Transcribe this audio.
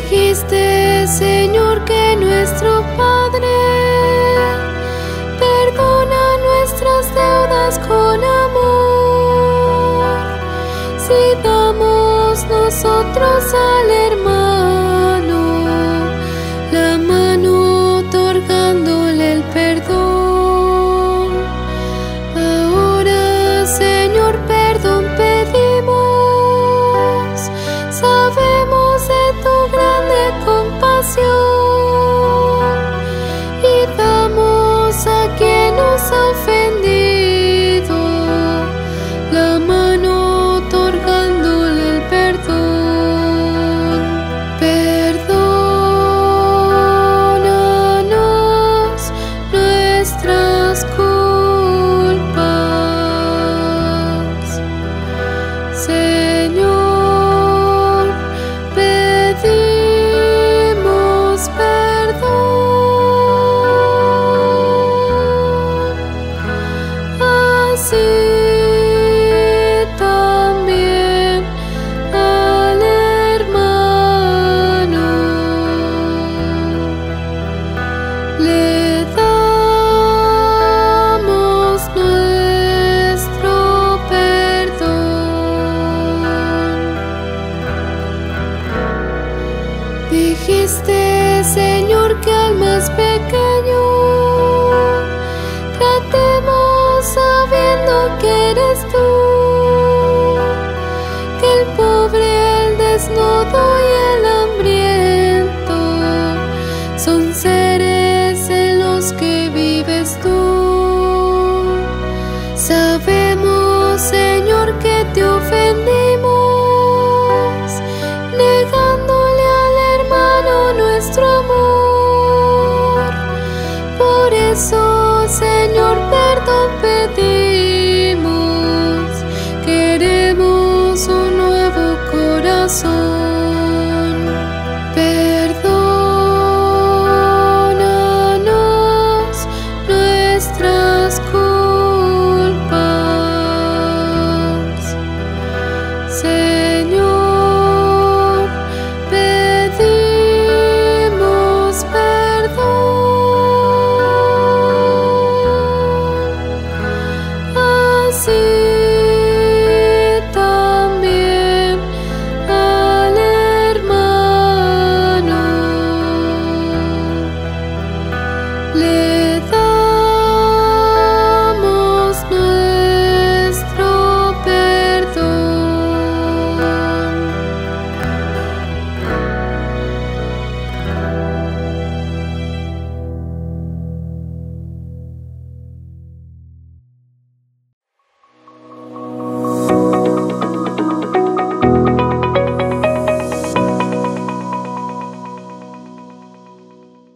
dijiste, Señor, que nuestro Padre perdona nuestras deudas con amor. Si damos nosotros al Dijiste, Señor, que al más pequeño tratemos sabiendo que eres tú, que el pobre, el desnudo y el hambriento son seres en los que vives tú. Señor, perdón pedimos, queremos un nuevo corazón. Perdón. Así